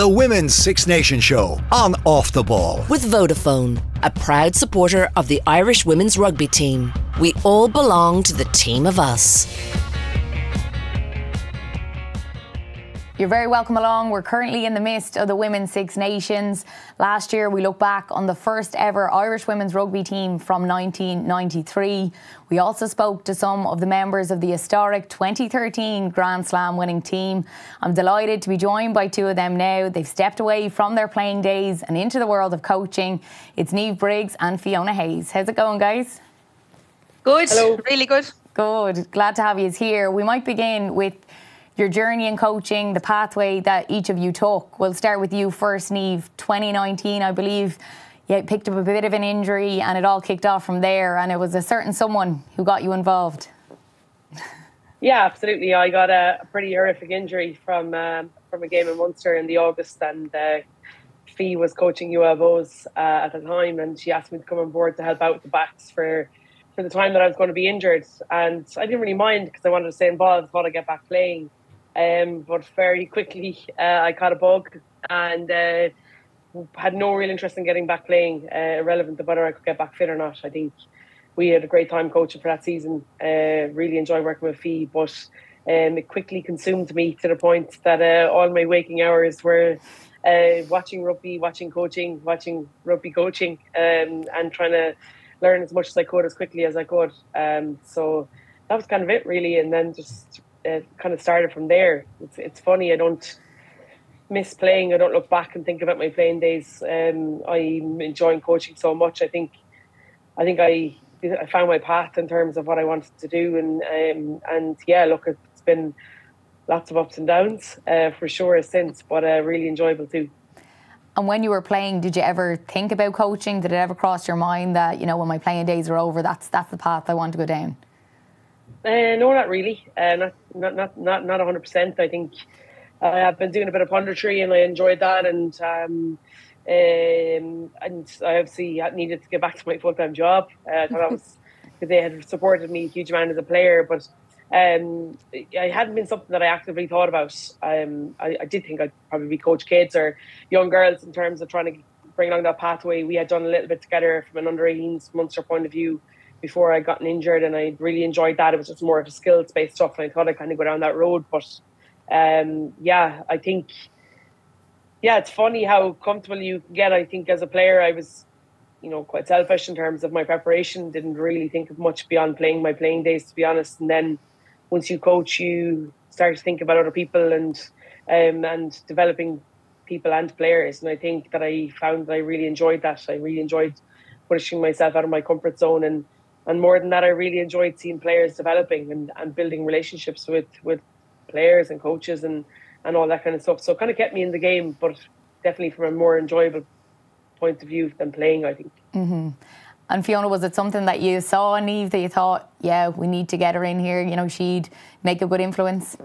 the Women's Six Nations Show on Off the Ball. With Vodafone, a proud supporter of the Irish women's rugby team. We all belong to the team of us. You're very welcome along. We're currently in the midst of the Women's Six Nations. Last year, we look back on the first ever Irish women's rugby team from 1993. We also spoke to some of the members of the historic 2013 Grand Slam winning team. I'm delighted to be joined by two of them now. They've stepped away from their playing days and into the world of coaching. It's Niamh Briggs and Fiona Hayes. How's it going, guys? Good. Hello. Really good. Good. Glad to have you here. We might begin with your journey in coaching, the pathway that each of you took. We'll start with you first, Niamh. 2019, I believe, you picked up a bit of an injury and it all kicked off from there. And it was a certain someone who got you involved. Yeah, absolutely. I got a, pretty horrific injury from um, from a game in Munster in the August, and uh, Fee was coaching UL Bohs uh, at the time, and she asked me to come on board to help out with the backs for for the time that I was going to be injured, and I didn't really mind because I wanted to stay involved, thought I'd get back playing. Um, but very quickly, uh, I caught a bug and uh, had no real interest in getting back playing, uh, irrelevant to whether I could get back fit or not. I think we had a great time coaching for that season. Uh, really enjoyed working with Fee, but um, it quickly consumed me to the point that uh, all my waking hours were uh, watching rugby, watching coaching, watching rugby coaching, um, and trying to learn as much as I could as quickly as I could. Um, so that was kind of it, really. And then just it kind of started from there. It's, it's funny, I don't miss playing. I don't look back and think about my playing days. Um, I'm enjoying coaching so much. I think, I think I, I found my path in terms of what I wanted to do, and um, and yeah, look, it's been lots of ups and downs uh, for sure since, but uh, really enjoyable too. And when you were playing, did you ever think about coaching? Did it ever cross your mind that you know when my playing days are over, that's that's the path I want to go down? Uh, no, not really. Uh, not not not not not hundred percent. I think I have been doing a bit of punditry and I enjoyed that, and um, um, and I obviously needed to get back to my full time job. Uh, I thought that was because they had supported me a huge amount as a player, but um, it hadn't been something that I actively thought about. Um, I, I did think I'd probably be coach kids or young girls in terms of trying to bring along that pathway. We had done a little bit together from an under 18s Munster point of view before I gotten injured, and I really enjoyed that. It was just more of a skills based stuff, and I thought I'd kind of go down that road. But um, yeah, I think yeah, it's funny how comfortable you get. I think as a player, I was you know quite selfish in terms of my preparation. Didn't really think of much beyond playing my playing days, to be honest. And then once you coach, you start to think about other people and um, and developing people and players. And I think that I found that I really enjoyed that. I really enjoyed pushing myself out of my comfort zone and and more than that, I really enjoyed seeing players developing and, and building relationships with with players and coaches and and all that kind of stuff. So it kind of kept me in the game, but definitely from a more enjoyable point of view than playing, I think. Mm-hmm. And Fiona, was it something that you saw in Niamh that you thought, yeah, we need to get her in here? You know, she'd make a good influence.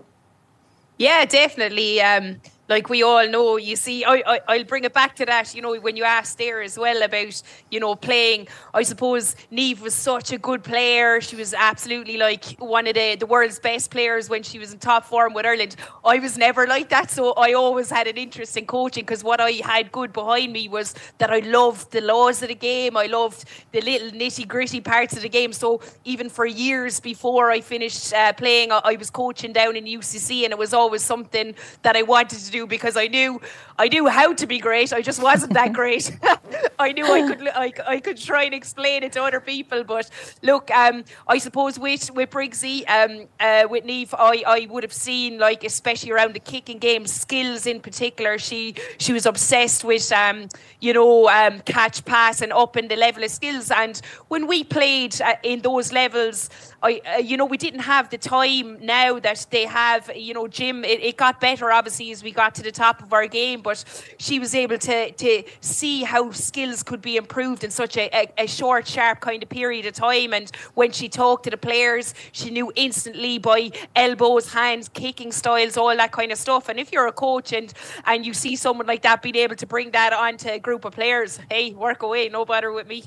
Yeah, definitely. Um, like we all know, you see, I, I, will bring it back to that, you know, when you asked there as well about, you know, playing. I suppose Niamh was such a good player. She was absolutely like one of the, the world's best players when she was in top form with Ireland. I was never like that. So I always had an interest in coaching because what I had good behind me was that I loved the laws of the game. I loved the little nitty gritty parts of the game. So even for years before I finished uh, playing, I, I was coaching down in UCC and it was always something that I wanted to do because I knew I knew how to be great. I just wasn't that great. I knew I could I, I could try and explain it to other people. But look, um, I suppose with with Briggsy, um, uh, with Niamh, I, I would have seen like especially around the kicking game, skills in particular. She she was obsessed with um, you know um, catch, pass, and up in the level of skills. And when we played uh, in those levels, I uh, you know we didn't have the time now that they have. You know, Jim, it, it got better obviously as we got to the top of our game, but she was able to to see how skills could be improved in such a, a, a short, sharp kind of period of time. And when she talked to the players, she knew instantly by elbows, hands, kicking styles, all that kind of stuff. And if you're a coach and and you see someone like that being able to bring that onto a group of players, hey, work away, no bother with me.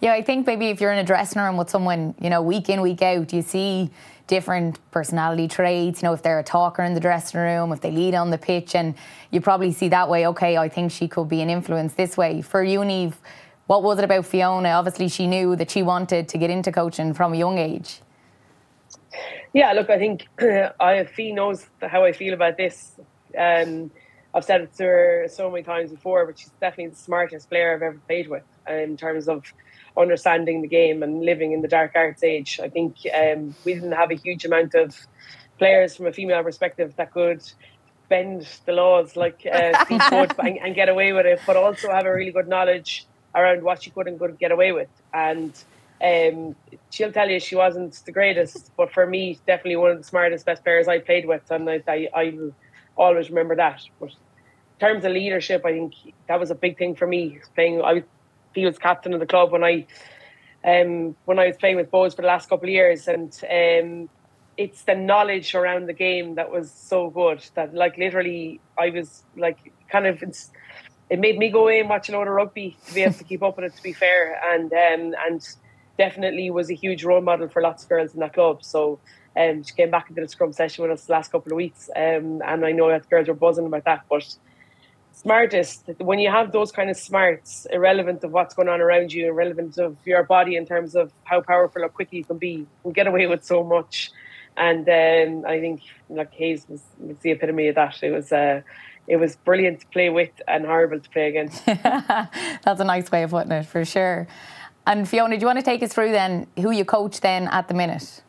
Yeah, I think maybe if you're in a dressing room with someone, you know, week in, week out, you see different personality traits. You know, if they're a talker in the dressing room, if they lead on the pitch, and you probably see that way. Okay, I think she could be an influence this way. For you, Niamh, what was it about Fiona? Obviously, she knew that she wanted to get into coaching from a young age. Yeah, look, I think I Fee knows how I feel about this. Um, I've said it to her so many times before, but she's definitely the smartest player I've ever played with in terms of understanding the game and living in the dark arts age. I think um, we didn't have a huge amount of players from a female perspective that could bend the laws like uh, and, and, get away with it, but also have a really good knowledge around what she could and couldn't get away with. And um, she'll tell you she wasn't the greatest, but for me, definitely one of the smartest, best players I played with, and I, I, I always remember that. But in terms of leadership, I think that was a big thing for me. Playing, I he was captain of the club when I um, when I was playing with Bohs for the last couple of years, and um, it's the knowledge around the game that was so good that like literally I was like kind of it made me go and watch a lot of rugby to be able to keep up with it. To be fair, and um, and definitely was a huge role model for lots of girls in that club. So um, she came back into the scrum session with us the last couple of weeks, um, and I know that girls were buzzing about that. But smartest, when you have those kind of smarts, irrelevant of what's going on around you, irrelevant of your body in terms of how powerful or quick you can be, you get away with so much. And um, I think like Hayes was, was, the epitome of that. It was. Uh, it was brilliant to play with and horrible to play against. That's a nice way of putting it, for sure. And Fiona, do you want to take us through then who you coach then at the minute?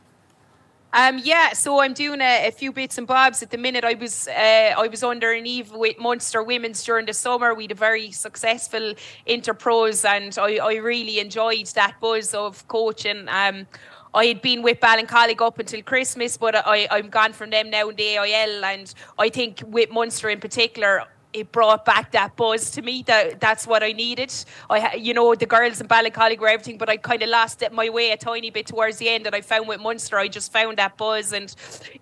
Um, yeah, so I'm doing a, a, few bits and bobs at the minute. I was uh, I was under Niamh with Munster Women's during the summer. We had a very successful interpros, and I, I really enjoyed that buzz of coaching. Um, I had been with Ballincollig up until Christmas, but I, I'm gone from them now in the AIL, and I think with Munster in particular, it brought back that buzz to me. That that's what I needed. I, you know, the girls in Ballincollig were everything, but I kind of lost it my way a tiny bit towards the end. And I found with Munster, I just found that buzz, and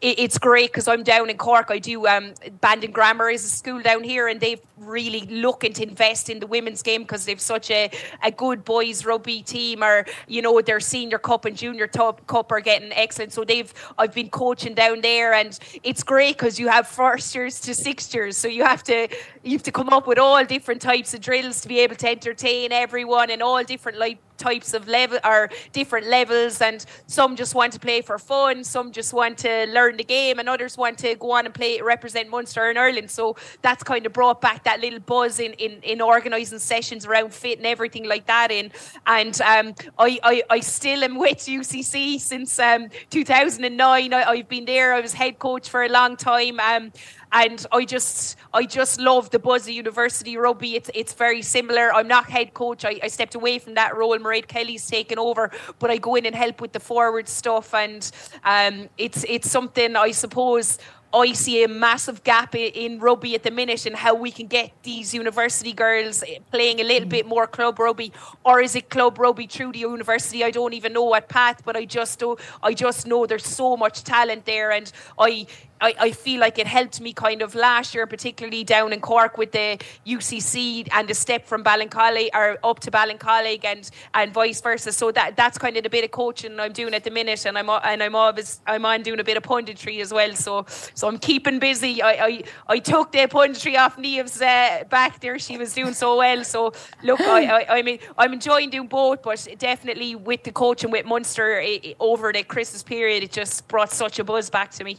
it, it's great because I'm down in Cork. I do um, Bandon Grammar is a school down here, and they've really looking to invest in the women's game because they've such a, a good boys rugby team, or you know, their senior cup and junior top cup are getting excellent. So they've I've been coaching down there, and it's great because you have first years to sixth years, so you have to you have to come up with all different types of drills to be able to entertain everyone and all different like types of level or different levels and some just want to play for fun some just want to learn the game and others want to go on and play represent Munster in Ireland so that's kind of brought back that little buzz in in, in organising sessions around fit and everything like that in and um, I, I I still am with UCC since um, 2009 I, have been there I was head coach for a long time um, and I just I just love the buzz of university rugby. It's it's very similar. I'm not head coach. I, I stepped away from that role. Mairead Kelly's taken over, but I go in and help with the forward stuff, and um, it's it's something I suppose I see a massive gap in rugby at the minute and how we can get these university girls playing a little bit more club rugby, or is it club rugby through the university? I don't even know what path, but I just do, I just know there's so much talent there, and I I, I feel like it helped me kind of last year, particularly down in Cork with the UCC and the step from Ballincollig or up to Ballincollig and and vice versa. So that that's kind of the bit of coaching I'm doing at the minute, and I'm and I'm always I'm on doing a bit of punditry as well. So so I'm keeping busy. I I, I took the punditry off Niamh's uh, back there. She was doing so well. So look, I, I I mean I'm enjoying doing both, but definitely with the coaching with Munster it, over the Christmas period, it just brought such a buzz back to me.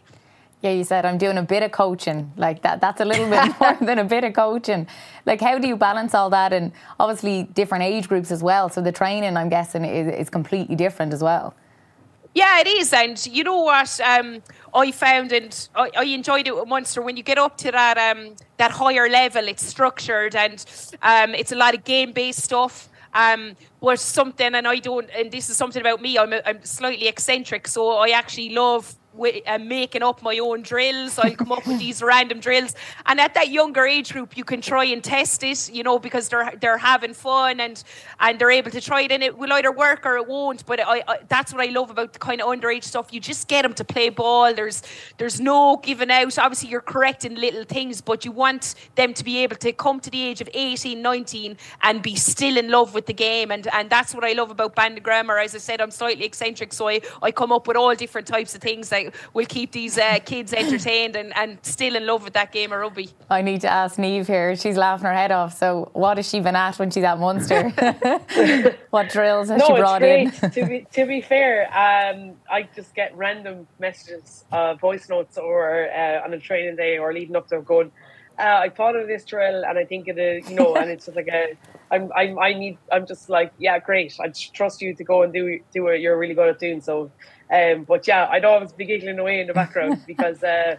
Yeah, you said I'm doing a bit of coaching. Like that that's a little bit more than a bit of coaching. Like how do you balance all that and obviously different age groups as well. So the training I'm guessing is, is completely different as well. Yeah, it is, and you know what? Um, I found, and I, I, enjoyed it with Munster. When you get up to that um, that higher level, it's structured and um, it's a lot of game based stuff. Um, something, and I don't, and this is something about me. I'm, a, I'm slightly eccentric, so I actually love making up my own drills. I'll come up with these random drills, and at that younger age group, you can try and test it, you know, because they're they're having fun and and they're able to try it, and it will either work or it won't. But I, I that's what I love about the kind of underage stuff. You just get them to play ball. There's there's no giving out. Obviously, you're correcting little things, but you want them to be able to come to the age of 18, 19 and be still in love with the game, and and that's what I love about Bandon Grammar. As I said, I'm slightly eccentric, so I, I come up with all different types of things that will keep these uh, kids entertained and, and still in love with that game of rugby. I need to ask Niamh here. She's laughing her head off. So, what has she been at when she's at Munster? what drills has no, she brought in? to be to be fair, um, I just get random messages, uh, voice notes, or uh, on a training day or leading up to going. Uh, I thought of this drill, and I think it is, you know, and it's just like a. I'm, I'm, I need. I'm just like, yeah, great. I trust you to go and do do what you're really good at doing. So, um, but yeah, I'd always be giggling away in the background because uh,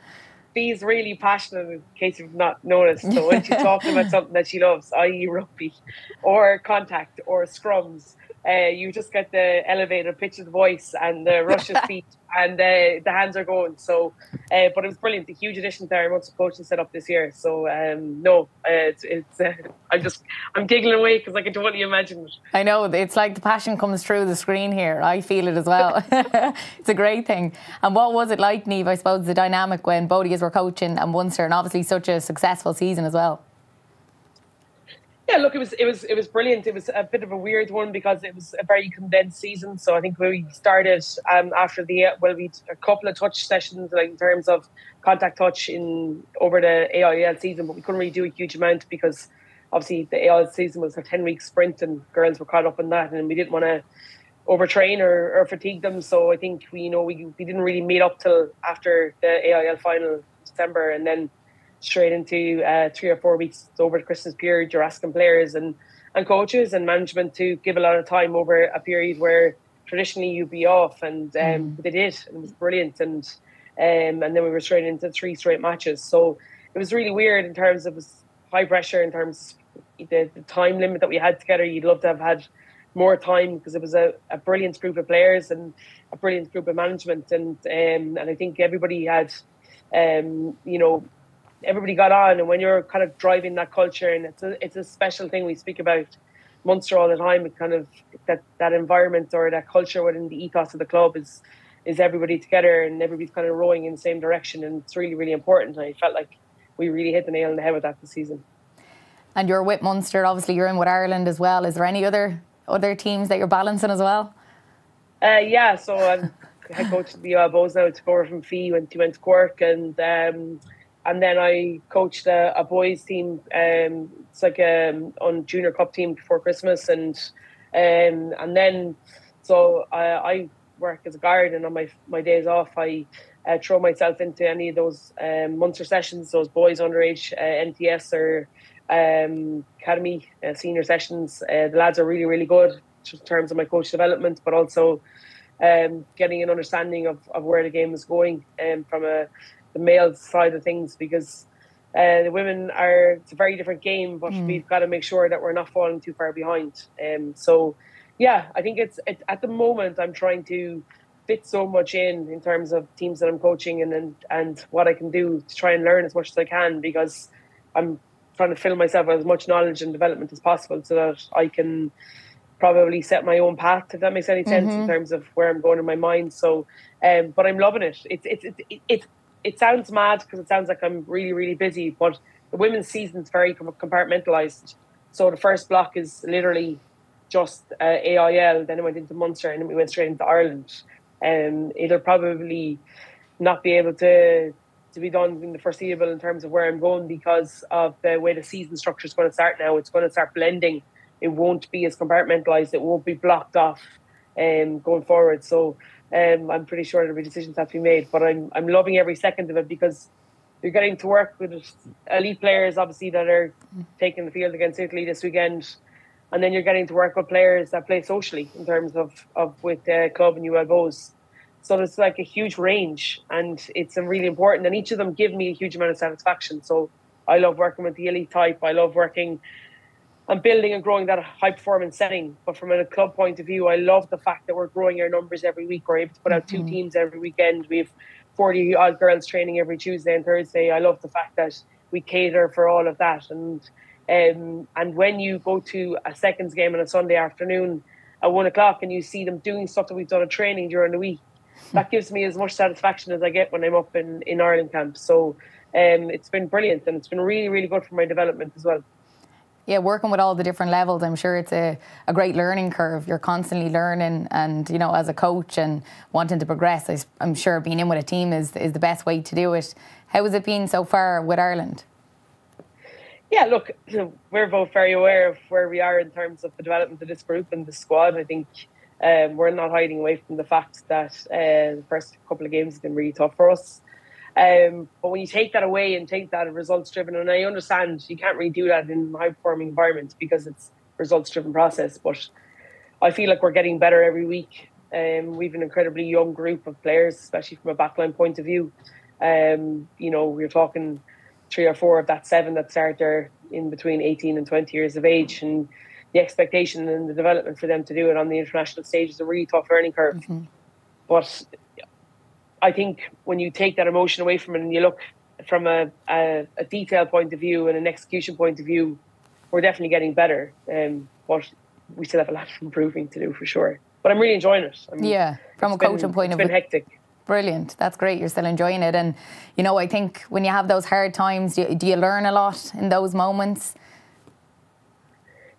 Fee's really passionate. In case you've not noticed, so when she's talking about something that she loves, i.e., rugby, or contact, or scrums, uh, you just get the elevated pitch of the voice and the rush of feet and uh, the hands are going. So, uh, but it was brilliant. A huge addition to our Munster coaching set up this year. So, um, no, uh, it's, it's uh, I'm just I'm giggling away because I can totally imagine it. I know it's like the passion comes through the screen here. I feel it as well. it's a great thing. And what was it like, Niamh? I suppose the dynamic when of you were coaching and Munster, and obviously such a successful season as well. Yeah, look, it was it was it was brilliant. It was a bit of a weird one because it was a very condensed season. So I think we started um, after the well, we a couple of touch sessions like in terms of contact touch in over the AIL season, but we couldn't really do a huge amount because obviously the AIL season was a ten week sprint and girls were caught up in that, and we didn't want to overtrain or, or fatigue them. So I think we you know we we didn't really meet up till after the AIL final December, and then straight into uh, three or four weeks over the Christmas period. You're asking players and, and coaches and management to give a lot of time over a period where traditionally you'd be off, and um, mm. they did. It was brilliant, and um, and then we were straight into three straight matches. So it was really weird in terms of high pressure, in terms the, the time limit that we had together. You'd love to have had more time because it was a, a brilliant group of players and a brilliant group of management, and um, and I think everybody had. Um, you know, everybody got on, and when you're kind of driving that culture, and it's a it's a special thing we speak about Munster all the time. It kind of that that environment or that culture within the ethos of the club is is everybody together and everybody's kind of rowing in the same direction, and it's really really important. And I felt like we really hit the nail on the head with that this season. And you're with Munster, obviously you're in with Ireland as well. Is there any other other teams that you're balancing as well? Uh, yeah, so I'm head coach of the UL Bohs now. Took over from Fee when he went to Cork, and um, and then I coached a, a boys team. Um, it's like a um, on junior cup team before Christmas, and um, and then so I, I work as a guard, and on my my days off, I uh, throw myself into any of those um, Munster sessions, those boys underage uh, NTS or um, academy uh, senior sessions. Uh, the lads are really really good in terms of my coach development, but also um, getting an understanding of, of where the game is going um, from a the male side of things because uh, the women are it's a very different game, but mm. we've got to make sure that we're not falling too far behind. Um, so yeah, I think it's it, at the moment I'm trying to fit so much in in terms of teams that I'm coaching and, and and what I can do to try and learn as much as I can because I'm trying to fill myself with as much knowledge and development as possible so that I can probably set my own path if that makes any sense mm-hmm. in terms of where I'm going in my mind so um, but I'm loving it it's it's it's, it's it sounds mad because it sounds like I'm really, really busy, but the women's season is very compartmentalized. So the first block is literally just uh, AIL, then it went into Munster, and then we went straight into Ireland. And um, it'll probably not be able to to be done in the foreseeable in terms of where I'm going because of the way the season structure is going to start now. It's going to start blending. It won't be as compartmentalized. It won't be blocked off um, going forward. So um, I'm pretty sure there'll be decisions have to be made. But I'm I'm loving every second of it because you're getting to work with elite players, obviously that are taking the field against Italy this weekend, and then you're getting to work with players that play socially in terms of of with the club and UL Bohs. So it's like a huge range, and it's really important. And each of them give me a huge amount of satisfaction. So I love working with the elite type. I love working and building and growing that high performance setting. But from a club point of view, I love the fact that we're growing our numbers every week. We're able to put out two mm-hmm. teams every weekend. We've 40 odd girls training every Tuesday and Thursday. I love the fact that we cater for all of that. And um, and when you go to a seconds game on a Sunday afternoon at one o'clock and you see them doing stuff that we've done at training during the week, that gives me as much satisfaction as I get when I'm up in, in Ireland camp. So um, it's been brilliant and it's been really, really good for my development as well. Yeah, working with all the different levels, I'm sure it's a, a great learning curve. You're constantly learning, and you know, as a coach and wanting to progress, I'm sure being in with a team is is the best way to do it. How has it been so far with Ireland? Yeah, look, we're both very aware of where we are in terms of the development of this group and the squad. I think um, we're not hiding away from the fact that uh, the first couple of games have been really tough for us. Um, but when you take that away and take that results driven, and I understand you can't really do that in high performing environments because it's results driven process. But I feel like we're getting better every week. Um, we've an incredibly young group of players, especially from a backline point of view. Um, you know, we're talking three or four of that seven that start there in between 18 and 20 years of age. And the expectation and the development for them to do it on the international stage is a really tough learning curve. Mm-hmm. But I think when you take that emotion away from it and you look from a, a, a detail point of view and an execution point of view, we're definitely getting better. Um, but we still have a lot of improving to do for sure. But I'm really enjoying it. I'm, yeah, from a coaching been, point of view. It's been hectic. Brilliant. That's great. You're still enjoying it. And, you know, I think when you have those hard times, do, do you learn a lot in those moments?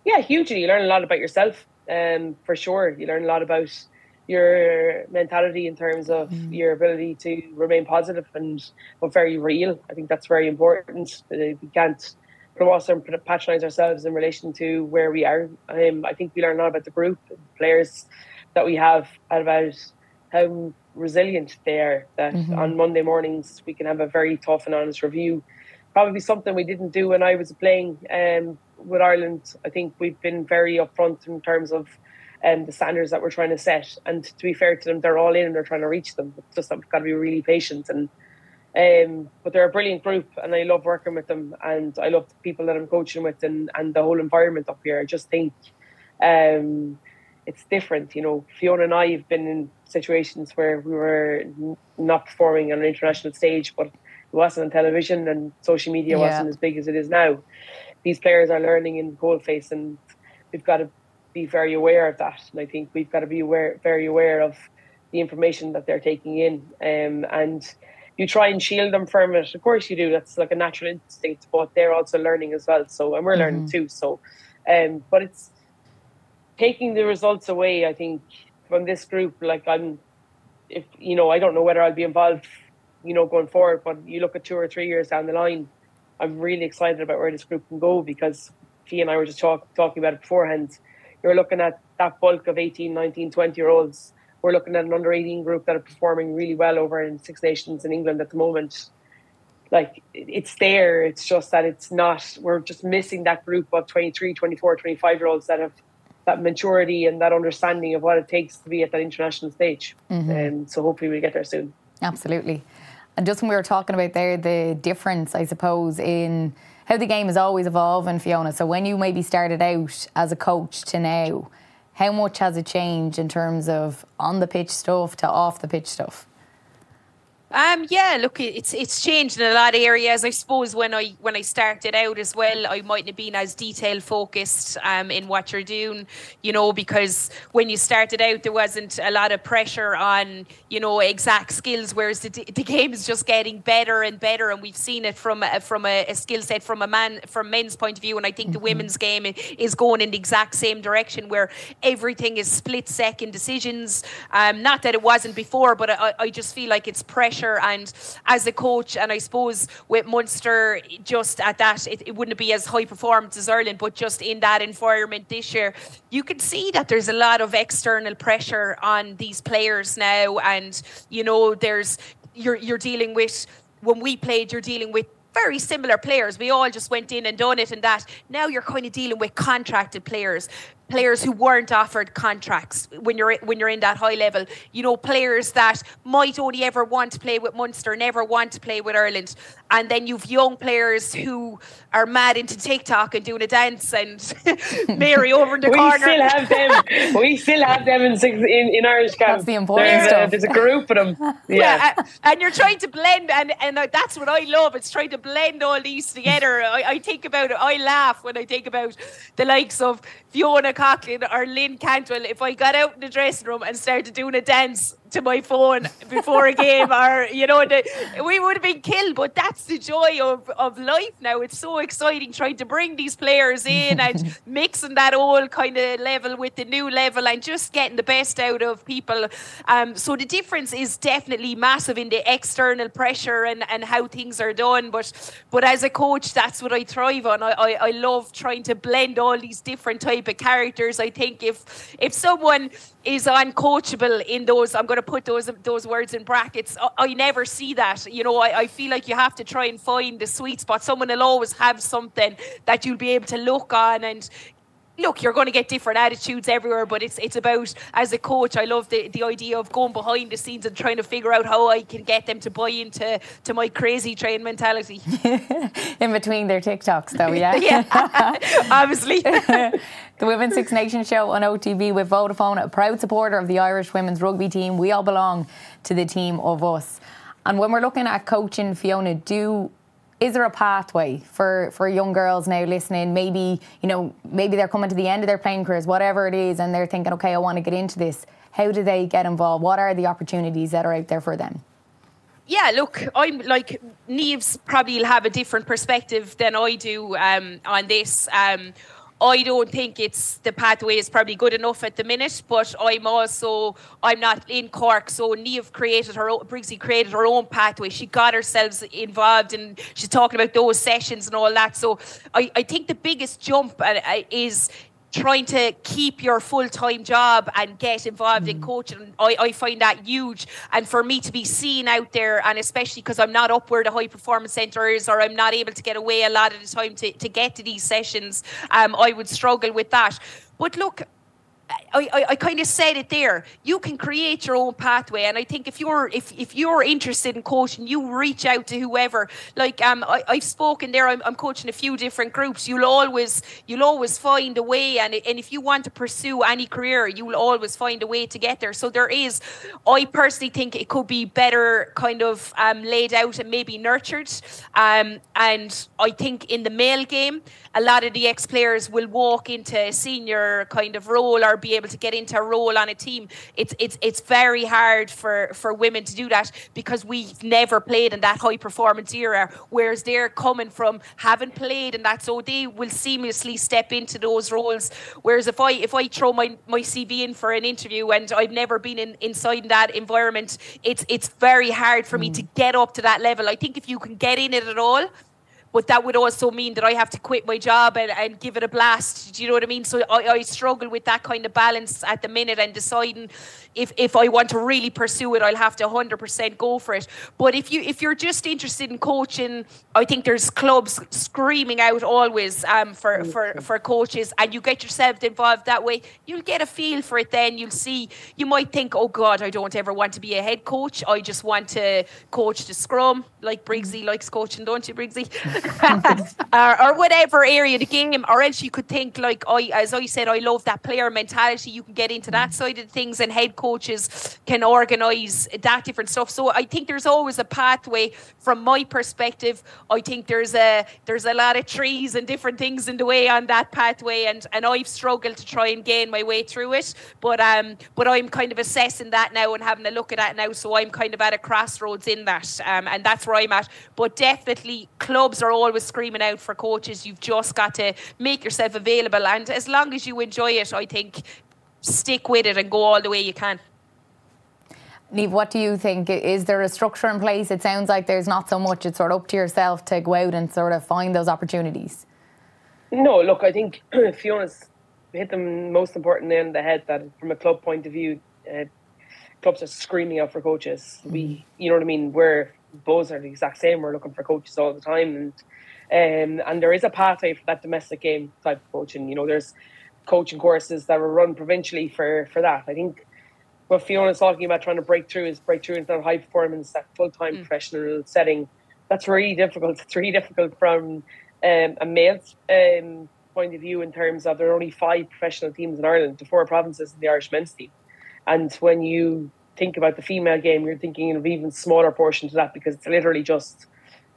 Yeah, hugely. You learn a lot about yourself, um, for sure. You learn a lot about your mentality in terms of mm. your ability to remain positive and but very real. I think that's very important. Uh, we can't gloss and patronize ourselves in relation to where we are. Um, I think we learn a lot about the group, the players that we have, about how resilient they are. That mm-hmm. on Monday mornings we can have a very tough and honest review. Probably something we didn't do when I was playing um, with Ireland. I think we've been very upfront in terms of um, the standards that we're trying to set. And to be fair to them, they're all in and they're trying to reach them. It's just we've got to be really patient. And um, but they're a brilliant group, and I love working with them, and I love the people that I'm coaching with, and and the whole environment up here. I just think um, it's different. You know, Fiona and I have been in situations where we were not performing on an international stage, but it wasn't on television, and social media yeah. wasn't as big as it is now. These players are learning in coalface, and we've got to be very aware of that. And I think we've got to be aware, very aware of the information that they're taking in. Um, and you try and shield them from it. Of course you do. That's like a natural instinct, but they're also learning as well. So, and we're mm-hmm. learning too. So, um, but it's taking the results away. I think from this group, like I'm, if you know, I don't know whether I'll be involved, you know, going forward. But you look at two or three years down the line, I'm really excited about where this group can go because Fee and I were just talk, talking about it beforehand you're looking at that bulk of 18, 19, 20 year olds. We're looking at an under 18 group that are performing really well over in Six Nations in England at the moment. Like it's there, it's just that it's not, we're just missing that group of 23, 24, 25 year olds that have that maturity and that understanding of what it takes to be at that international stage. Mm-hmm. Um, so hopefully we get there soon. Absolutely. And just when we were talking about there, the difference, I suppose, in how the game is always evolving, Fiona. So when you maybe started out as a coach to now, how much has it changed in terms of on the pitch stuff to off the pitch stuff? Um, yeah, look, it's it's changed in a lot of areas. I suppose when I when I started out as well, I mightn't have been as detail focused um, in what you're doing, you know, because when you started out, there wasn't a lot of pressure on you know exact skills, whereas the, the game is just getting better and better, and we've seen it from a, from a, a skill set from a man from men's point of view, and I think mm-hmm. the women's game is going in the exact same direction where everything is split second decisions. Um, not that it wasn't before, but I, I just feel like it's pressure and as a coach and I suppose with Munster just at that it, it wouldn't be as high performance as Ireland but just in that environment this year you can see that there's a lot of external pressure on these players now and you know there's you're you're dealing with when we played you're dealing with very similar players. We all just went in and done it and that. Now you're kind of dealing with contracted players players who weren't offered contracts when you're when you're in that high level. You know, players that might only ever want to play with Munster, never want to play with Ireland, and then you've young players who are mad into TikTok and doing a dance and Mary over in the we corner. We still have them. we still have them in six, in, in Irish camp. That's the important there's uh, stuff. A, there's a group of them. Yeah. yeah, and you're trying to blend, and and that's what I love. It's trying to blend all these together. I, I think about it. I laugh when I think about the likes of Fiona Coghlan or Lynne Cantwell. If I got out in the dressing room and started doing a dance to my phone before a game or you know the, we would have been killed but that's the joy of, of life now. It's so exciting trying to bring these players in and mixing that old kind of level with the new level and just getting the best out of people. Um, so the difference is definitely massive in the external pressure and, and how things are done. But but as a coach that's what I thrive on. I, I, I love trying to blend all these different type of characters. I think if if someone is uncoachable in those I'm going to put those those words in brackets. I, I never see that. You know I, I, feel like you have to try and find the sweet spot. Someone will always have something that you'll be able to look on and look you're going to get different attitudes everywhere but it's it's about as a coach I love the, the idea of going behind the scenes and trying to figure out how I can get them to buy into to my crazy train mentality in between their TikToks though yeah yeah obviously the Women's Six Nations show on OTB with Vodafone, a proud supporter of the Irish women's rugby team. We all belong to the team of us. And when we're looking at coaching, Fiona, do is there a pathway for, for young girls now listening? Maybe, you know, maybe they're coming to the end of their playing careers, whatever it is, and they're thinking, okay, I want to get into this. How do they get involved? What are the opportunities that are out there for them? yeah, look, I'm like Neves probably will have a different perspective than I do um, on this. Um, I don't think it's the pathway is probably good enough at the minute, but I'm also I'm not in Cork, so Niamh created her own Briggsy created her own pathway. She got herself involved and she's talking about those sessions and all that. So I, I think the biggest jump uh, is trying to keep your full time job and get involved mm. in coaching, I, I find that huge. And for me to be seen out there, and especially because I'm not up where the high performance centre is, or I'm not able to get away a lot of the time to, to get to these sessions, um, I would struggle with that. But look, I, I, I kind of said it there. You can create your own pathway, and I think if you're if, if you're interested in coaching, you reach out to whoever. Like um, I, I've spoken there. I'm, I'm coaching a few different groups. You'll always you'll always find a way, and and if you want to pursue any career, you'll always find a way to get there. So there is. I personally think it could be better, kind of um, laid out and maybe nurtured. Um, and I think in the male game, a lot of the ex players will walk into a senior kind of role or be able to get into a role on a team. It's it's it's very hard for for women to do that because we've never played in that high performance era. Whereas they're coming from having played and that, so they will seamlessly step into those roles. Whereas if I if I throw my my CV in for an interview and I've never been in inside that environment, it's it's very hard for mm. me to get up to that level. I think if you can get in it at all, but that would also mean that I have to quit my job and, and give it a blast. Do you know what I mean? So I, I struggle with that kind of balance at the minute and deciding if, if I want to really pursue it, I'll have to 100% go for it. But if you if you're just interested in coaching, I think there's clubs screaming out always um, for, for, for coaches, and you get yourself involved that way. You'll get a feel for it. Then you'll see. You might think, oh God, I don't ever want to be a head coach. I just want to coach the scrum, like Briggsy likes coaching, don't you, Briggsy? or, or whatever area of the game. Or else you could think like I, as I said, I love that player mentality. You can get into that side of things, and head coaches can organise that different stuff. So I think there's always a pathway from my perspective. I think there's a there's a lot of trees and different things in the way on that pathway, and and I've struggled to try and gain my way through it. But um, but I'm kind of assessing that now and having a look at that now. So I'm kind of at a crossroads in that, um, and that's where I'm at. But definitely, clubs are always screaming out for coaches. You've just got to make yourself available, and as long as you enjoy it, I think stick with it and go all the way you can. Niamh, what do you think? Is there a structure in place? It sounds like there's not so much. It's sort of up to yourself to go out and sort of find those opportunities. No, look, I think Fiona's hit the most important in the head that from a club point of view, uh, clubs are screaming out for coaches. Mm-hmm. We, you know what I mean? We're both are the exact same. We're looking for coaches all the time, and um, and there is a pathway for that domestic game type of coaching. You know, there's coaching courses that are run provincially for for that. I think what Fiona's talking about trying to break through is break through into that high performance, that full time mm. professional setting. That's really difficult. It's really difficult from um, a male's um, point of view in terms of there are only five professional teams in Ireland, the four provinces and the Irish men's team. And when you think about the female game, you're thinking of even smaller portion to that because it's literally just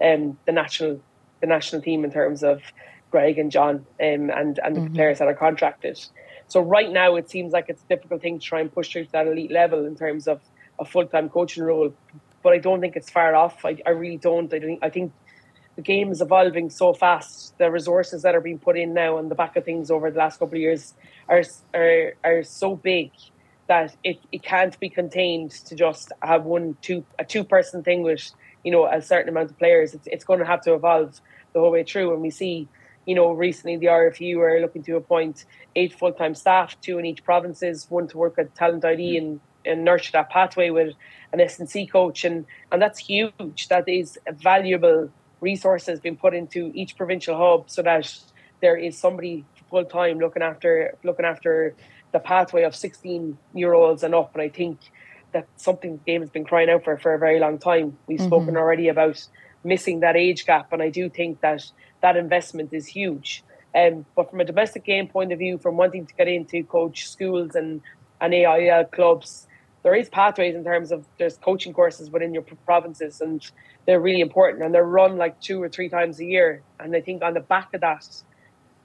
um, the national the national team in terms of Greg and John um, and and the mm-hmm. players that are contracted. So right now it seems like it's a difficult thing to try and push through to that elite level in terms of a full time coaching role. But I don't think it's far off. I, I really don't. I think I think the game is evolving so fast. The resources that are being put in now on the back of things over the last couple of years are are, are so big that it, it can't be contained to just have one two a two person thing with you know a certain amount of players. It's it's going to have to evolve the whole way through. And we see, you know, recently the RFU are looking to appoint eight full time staff, two in each provinces, one to work at Talent ID mm. and, and nurture that pathway with an S&C coach. And, and that's huge. That is valuable resources being put into each provincial hub so that there is somebody full time looking after looking after the pathway of 16 year olds and up. And I think that's something the game has been crying out for for a very long time. We've mm-hmm. spoken already about missing that age gap. And I do think that that investment is huge. Um, but from a domestic game point of view, from wanting to get into coach schools and, and AIL clubs, there is pathways in terms of there's coaching courses within your provinces and they're really important and they're run like two or three times a year. And I think on the back of that,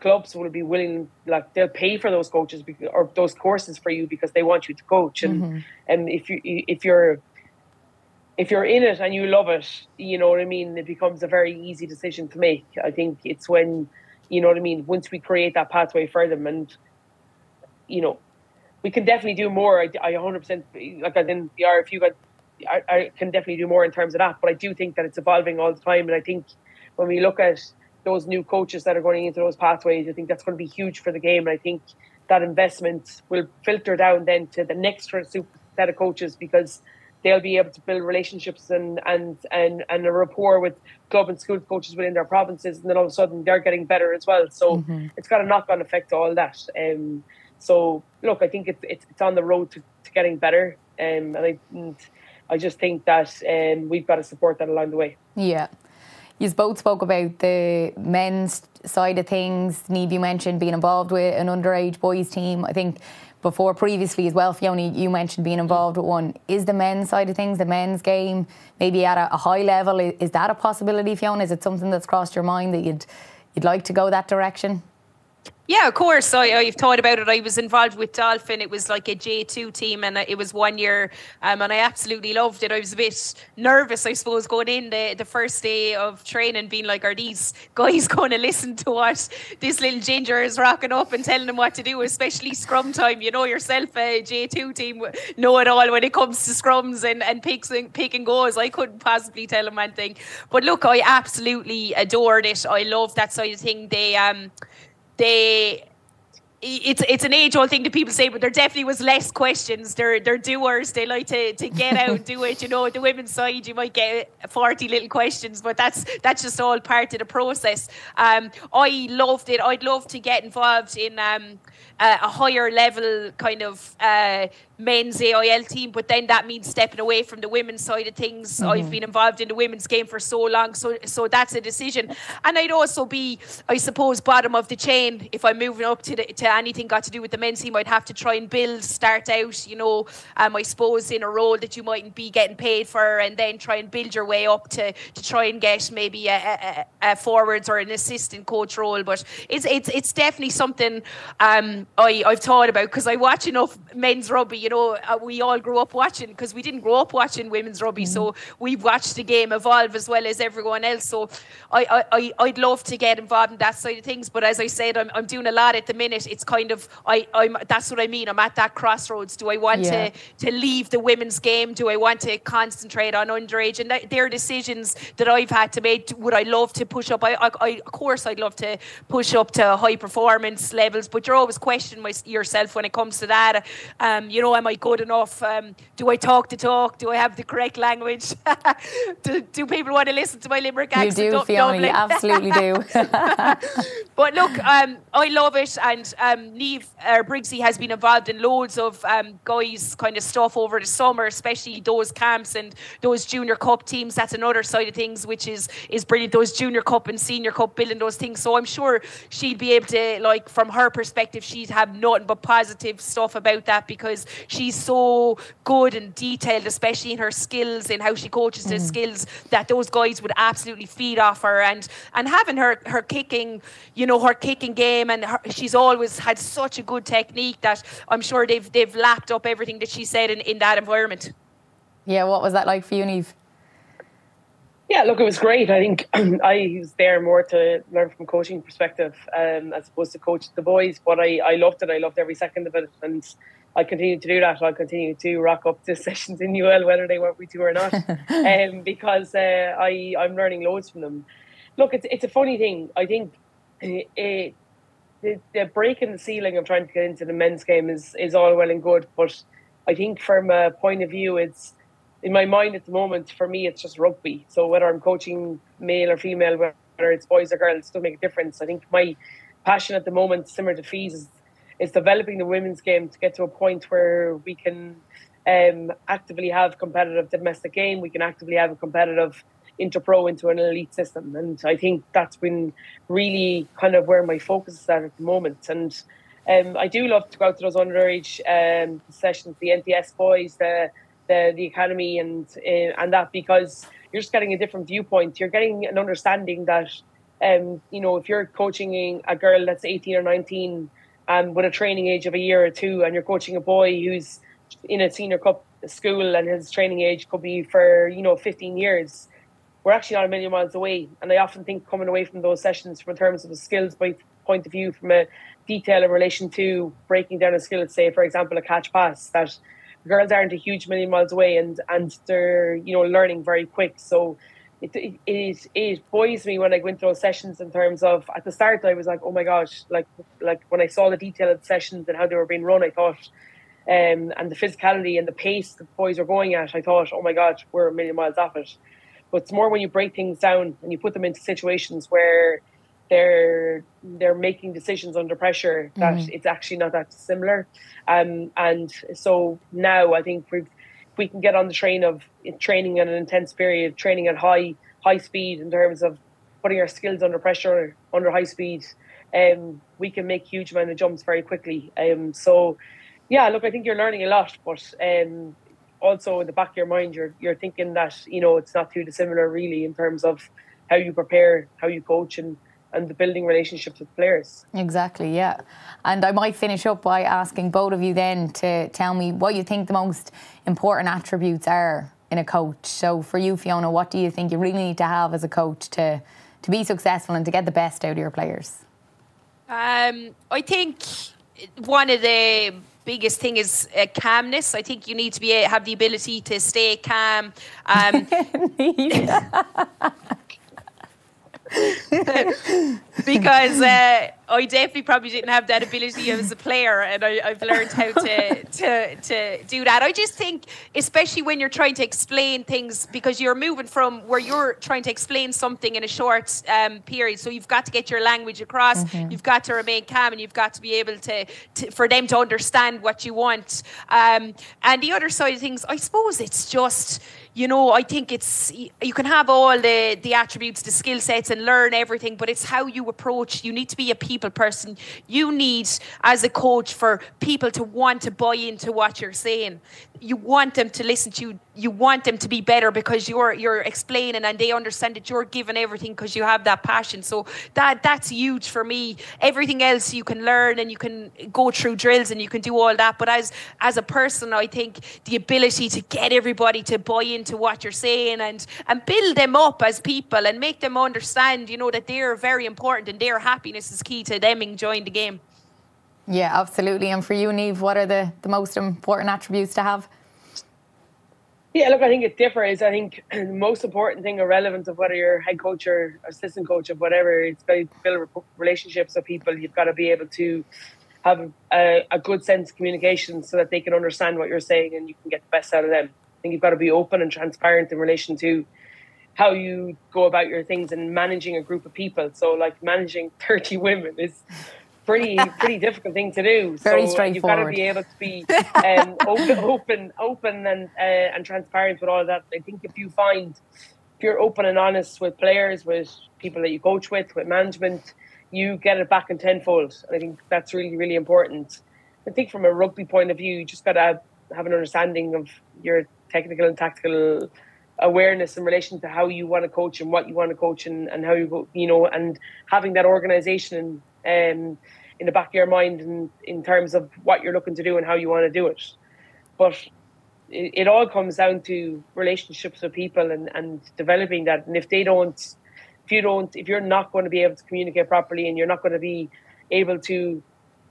clubs will be willing, like they'll pay for those coaches because, or those courses for you because they want you to coach. And mm-hmm. and if you if you're if you're in it and you love it, you know what I mean, it becomes a very easy decision to make. I think it's when, you know what I mean, once we create that pathway for them and, you know, we can definitely do more. I, I 100%, like I didn't, the RFU got, I, I can definitely do more in terms of that, but I do think that it's evolving all the time. And I think when we look at those new coaches that are going into those pathways, I think that's going to be huge for the game. And I think that investment will filter down then to the next set of coaches because they'll be able to build relationships and and and, and a rapport with club and school coaches within their provinces, and then all of a sudden they're getting better as well. So mm-hmm. it's got a knock on effect to all that. Um, so look, I think it's it's, it's on the road to, to getting better, um, and I and I just think that um, we've got to support that along the way. Yeah. You both spoke about the men's side of things. Niamh, you mentioned being involved with an underage boys team. I think before previously as well, Fiona, you mentioned being involved with one. Is the men's side of things, the men's game, maybe at a, a high level, is that a possibility, Fiona? Is it something that's crossed your mind that you'd you'd like to go that direction? Yeah, of course. I, I've thought about it. I was involved with Dolphin. It was like a J2 team, and it was one year, um, and I absolutely loved it. I was a bit nervous, I suppose, going in the, the first day of training, being like, are these guys going to listen to what this little ginger is rocking up and telling them what to do, especially scrum time? You know yourself, a J2 team know it all when it comes to scrums and, and picks and pick and goes. I couldn't possibly tell them one thing. But look, I absolutely adored it. I love that side of thing. They um they it's it's an age old thing that people say, but there definitely was less questions. They're they're doers. They like to, to get out and do it. You know, the women's side, you might get forty little questions, but that's that's just all part of the process. Um, I loved it. I'd love to get involved in um, uh, a higher level kind of uh, men's AIL team, but then that means stepping away from the women's side of things. Mm-hmm. I've been involved in the women's game for so long, so so that's a decision. And I'd also be, I suppose, bottom of the chain if I'm moving up to the, to anything got to do with the men's team. I'd have to try and build, start out, you know, um, I suppose in a role that you mightn't be getting paid for, and then try and build your way up to to try and get maybe a, a, a forwards or an assistant coach role. But it's it's it's definitely something um, I I've thought about because I watch enough men's rugby you know, uh, we all grew up watching because we didn't grow up watching women's rugby. Mm-hmm. So we've watched the game evolve as well as everyone else. So I, I, I'd love to get involved in that side of things. But as I said, I'm, I'm doing a lot at the minute. It's kind of, I, I'm, that's what I mean. I'm at that crossroads. Do I want yeah. to, to leave the women's game? Do I want to concentrate on underage? And that, they're decisions that I've had to make. Would I love to push up? I, I, I of course, I'd love to push up to high performance levels, but you're always questioning my, yourself when it comes to that. Um, you know, know, am I good enough? Um, do I talk the talk? Do I have the correct language? do, do, people want to listen to my Limerick accent? You do, Fiona, you absolutely do. but look, um, I love it. And um, Niamh uh, Briggsy has been involved in loads of um, guys kind of stuff over the summer, especially those camps and those junior cup teams. That's another side of things, which is is brilliant. Those junior cup and senior cup building those things. So I'm sure she'd be able to, like, from her perspective, she'd have nothing but positive stuff about that because she's so good and detailed, especially in her skills and how she coaches mm. the skills that those guys would absolutely feed off her. And and having her her kicking, you know, her kicking game, and her, she's always had such a good technique that I'm sure they've they've lapped up everything that she said in, in that environment. Yeah, what was that like for you, Niamh? Yeah, look, it was great. I think I was there more to learn from a coaching perspective um, as opposed to coach the boys. But I, I loved it. I loved every second of it. And I continue to do that. I'll continue to rock up to sessions in UL, whether they want me to or not, um, because uh, I, I'm learning loads from them. Look, it's, it's a funny thing. I think it, it, the, the breaking the ceiling of trying to get into the men's game is, is all well and good. But I think from a point of view, it's in my mind at the moment, for me, it's just rugby. So whether I'm coaching male or female, whether it's boys or girls, doesn't make a difference. I think my passion at the moment, similar to Fees, is, is developing the women's game to get to a point where we can um, actively have competitive domestic game. We can actively have a competitive interpro into an elite system. And I think that's been really kind of where my focus is at at the moment. And um, I do love to go out to those underage um, sessions, the NTS boys, the the the academy and uh, and that because you're just getting a different viewpoint. You're getting an understanding that um, you know if you're coaching a girl that's 18 or 19 um, with a training age of a year or two, and you're coaching a boy who's in a senior cup school and his training age could be for you know 15 years. We're actually not a million miles away, and I often think coming away from those sessions, from terms of a skills point of view, from a detail in relation to breaking down a skill, say for example a catch pass, that girls aren't a huge million miles away and and they're you know learning very quick so it, it, it, it buoys me when I go into those sessions in terms of at the start I was like oh my gosh like like when I saw the detail of the sessions and how they were being run I thought um, and the physicality and the pace the boys are going at I thought oh my god we're a million miles off it but it's more when you break things down and you put them into situations where they're they're making decisions under pressure that mm-hmm. it's actually not that similar um, and so now i think we we can get on the train of training at an intense period training at high high speed in terms of putting our skills under pressure under high speed um, we can make huge amount of jumps very quickly. Um, so yeah look i think you're learning a lot but um, also in the back of your mind you're you're thinking that you know it's not too dissimilar really in terms of how you prepare how you coach and and the building relationships with players. Exactly, yeah. And I might finish up by asking both of you then to tell me what you think the most important attributes are in a coach. So for you, Fiona, what do you think you really need to have as a coach to to be successful and to get the best out of your players? Um, I think one of the biggest thing is uh, calmness. I think you need to be have the ability to stay calm. Um, because uh, I definitely probably didn't have that ability as a player, and I, have learned how to, to to do that. I just think, especially when you're trying to explain things, because you're moving from where you're trying to explain something in a short um, period, so you've got to get your language across. Mm-hmm. You've got to remain calm, and you've got to be able to, to for them to understand what you want. Um, and the other side of things, I suppose, it's just you know, I think it's you can have all the the attributes, the skill sets, and learn everything, but it's how you approach. You need to be a people person. You need, as a coach, for people to want to buy into what you're saying. You want them to listen to you. You want them to be better because you're you're explaining and they understand that you're giving everything because you have that passion. So that that's huge for me. Everything else you can learn and you can go through drills and you can do all that. But as as a person, I think the ability to get everybody to buy into what you're saying and and build them up as people and make them understand, you know, that they're very important and their happiness is key to them enjoying the game. Yeah, absolutely. And for you, Niamh, what are the, the most important attributes to have? Yeah, look, I think it differs. I think the most important thing, irrelevant of whether you're head coach or assistant coach of whatever, it's got to build relationships with people. You've got to be able to have a, a, good sense of communication so that they can understand what you're saying and you can get the best out of them. I think you've got to be open and transparent in relation to how you go about your things and managing a group of people. So, like managing 30 women is pretty pretty difficult thing to do. Very so straightforward. You've got to be able to be um, open, open, open, and uh, and transparent with all that. I think if you find if you're open and honest with players, with people that you coach with, with management, you get it back in tenfold. I think that's really really important. I think from a rugby point of view, you just got to have, have an understanding of your technical and tactical awareness in relation to how you want to coach and what you want to coach and, and how you go, you know, and having that organization um, in the back of your mind in, in terms of what you're looking to do and how you want to do it. But it, it all comes down to relationships with people and, and developing that. And if they don't, if you don't, if you're not going to be able to communicate properly and you're not going to be able to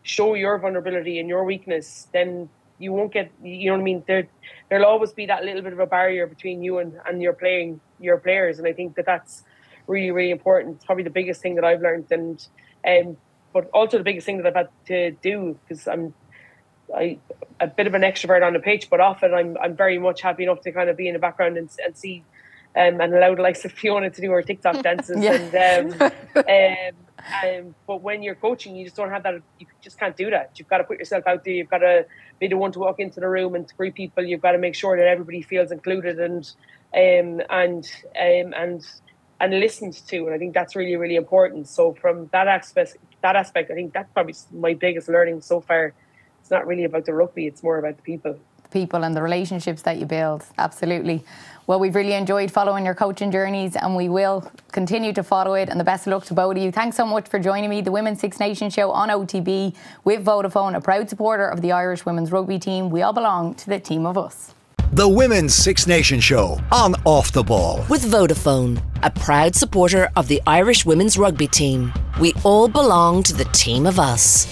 show your vulnerability and your weakness, then you won't get you know what I mean? There there'll always be that little bit of a barrier between you and and your playing your players. And I think that that's really really important. It's probably the biggest thing that I've learned and um but also the biggest thing that I've had to do because I'm I a bit of an extrovert on the pitch but often I'm I'm very much happy enough to kind of be in the background and, and see um, and allow the likes of Fiona to do her TikTok dances and um, um, um, but when you're coaching, you just don't have that. You just can't do that. You've got to put yourself out there. You've got to be the one to walk into the room and to greet people. You've got to make sure that everybody feels included and um, and um, and and listened to. And I think that's really really important. So from that aspect, that aspect, I think that's probably my biggest learning so far. It's not really about the rugby. It's more about the people. People and the relationships that you build. Absolutely. Well, we've really enjoyed following your coaching journeys and we will continue to follow it. And the best of luck to both of you. Thanks so much for joining me. The Women's Six Nations show on OTB with Vodafone, a proud supporter of the Irish women's rugby team. We all belong to the team of us. The Women's Six Nations show on Off the Ball. With Vodafone, a proud supporter of the Irish women's rugby team. We all belong to the team of us.